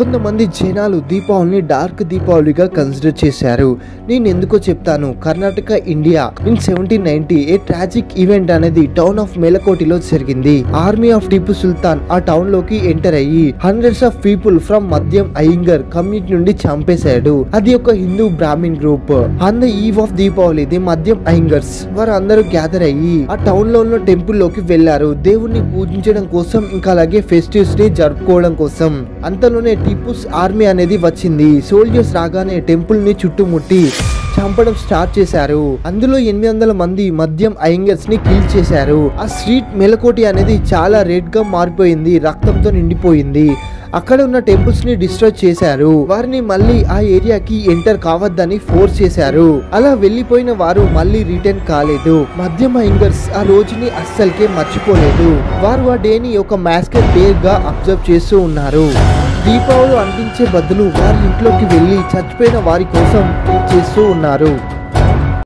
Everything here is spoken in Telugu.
కొంతమంది జనాలు దీపావళిని డార్క్ దీపావళిగా కన్సిడర్ చేశారు. నేను ఎందుకో చెప్తాను. Karnataka India in seventeen ninety a tragic event అనేది టౌన్ ఆఫ్ మేలకోటిలో జరిగింది. ఆర్మీ ఆఫ్ టిపు సుల్తాన్ ఆ టౌన్లోకి ఎంటర్ అయ్యి hundreds of people from Mandyam Iyengar community నుండి చంపేశాడు. అది ఒక Hindu Brahmin group. On the eve of Deepavali the Mandyam Iyengars వారు అందరూ గ్యాదర్ అయ్యి ఆ టౌన్లో ఉన్న టెంపుల్లోకి వెళ్ళారు దేవుణ్ణి పూజించడం కోసం ఇంకా అలాగే ఫెస్టివ్స్ని జరుపుకోవడం కోసం. అంతలోనే టిప్పుస్ ఆర్మీ అనేది వచ్చింది. సోల్జర్స్ రాగానే టెంపుల్ని చుట్టుముట్టి చంపడం స్టార్ట్ చేశారు. అందులో ఎనిమిది వందల మంది మద్యం అయ్యంగర్స్ని కిల్ చేశారు. ఆ స్ట్రీట్ మెలకోటి అనేది చాలా రెడ్గా మారిపోయింది. రక్తంతో నిండిపోయింది. అక్కడ ఉన్న టెంపుల్స్ని డిస్ట్రాయ్ చేశారు. వారిని మళ్ళీ ఆ ఏరియాకి ఎంటర్ కావద్దని ఫోర్స్ చేశారు. అలా వెళ్ళిపోయిన వారు మళ్ళీ రిటర్న్ కాలేదు. మధ్యమ ఇంగర్స్ ఆ రోజుని అస్సలకే మర్చిపోలేదు. వారు ఆ డేని ఒక మాస్కర్ డే గా అబ్జర్వ్ చేస్తూ ఉన్నారు. దీపావళి అంటించే బదులు వారి ఇంట్లోకి వెళ్ళి చచ్చిపోయిన వారి కోసం చేస్తూ ఉన్నారు.